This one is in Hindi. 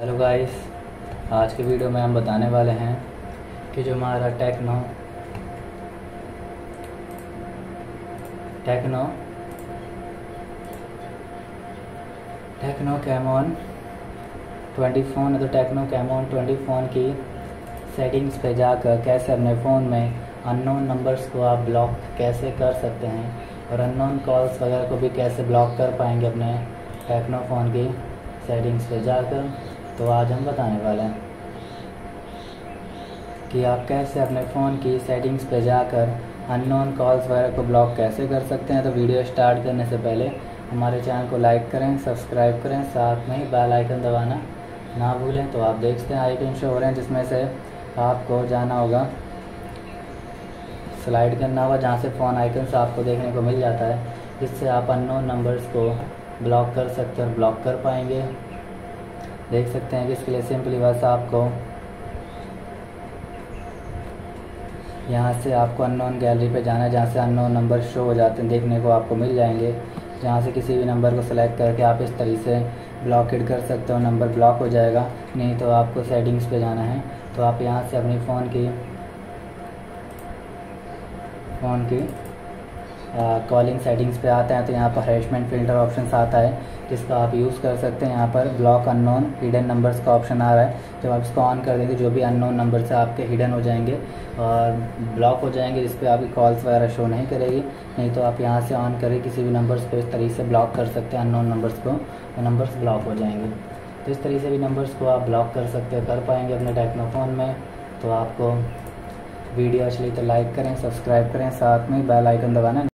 हेलो गाइस आज के वीडियो में हम बताने वाले हैं कि जो हमारा Tecno Tecno Tecno Camon 20 phone तो टेक्नो कैमोन 20 फ़ोन की सेटिंग्स पे जाकर कैसे अपने फ़ोन में अननोन नंबर्स को आप ब्लॉक कैसे कर सकते हैं और अननोन कॉल्स वगैरह को भी कैसे ब्लॉक कर पाएँगे अपने टेक्नो फ़ोन की सेटिंग्स पे जाकर। तो आज हम बताने वाले हैं कि आप कैसे अपने फ़ोन की सेटिंग्स पे जाकर अननोन कॉल्स वगैरह को ब्लॉक कैसे कर सकते हैं। तो वीडियो स्टार्ट करने से पहले हमारे चैनल को लाइक करें सब्सक्राइब करें, साथ में ही बेल आइकन दबाना ना भूलें। तो आप देखते हैं आइकन शो हो रहे हैं, जिसमें से आपको जाना होगा स्लाइड करना होगा, जहाँ से फ़ोन आइकन आपको देखने को मिल जाता है। जिससे आप अननोन नंबर्स को ब्लॉक कर सकते हैं और ब्लॉक कर पाएँगे। देख सकते हैं कि इसके लिए सिंपली बस आपको यहाँ से आपको अननोन गैलरी पे जाना है, जहाँ से अननोन नंबर शो हो जाते हैं, देखने को आपको मिल जाएँगे। जहाँ से किसी भी नंबर को सिलेक्ट करके आप इस तरीके से ब्लॉकेड कर सकते हो नंबर ब्लॉक हो जाएगा। नहीं तो आपको सेटिंग्स पे जाना है। तो आप यहाँ से अपनी फ़ोन की फ़ोन की कॉलिंग सेटिंग्स पे आते हैं तो यहाँ पर हरेशमेंट फ़िल्टर ऑप्शन आता है, जिसका आप यूज़ कर सकते हैं। यहाँ पर ब्लॉक अननोन हिडन नंबर्स का ऑप्शन आ रहा है। जब आप इसको ऑन कर देंगे, जो भी अननोन नंबर से आपके हिडन हो जाएँगे और ब्लॉक हो जाएँगे, जिस पर आपकी कॉल्स वगैरह शो नहीं करेगी। नहीं तो आप यहाँ से ऑन करें किसी भी नंबर्स को इस तरीके से ब्लॉक कर सकते हैं अननोन नंबर्स को वो नंबर्स ब्लॉक हो जाएँगे। तो इस तरीके से भी नंबर्स को आप ब्लॉक कर सकते हैं, कर पाएँगे अपने टेक्नोफोन में। तो आपको वीडियो अच्छी तो लाइक करें सब्सक्राइब करें, साथ में बेल आइकन दबाना।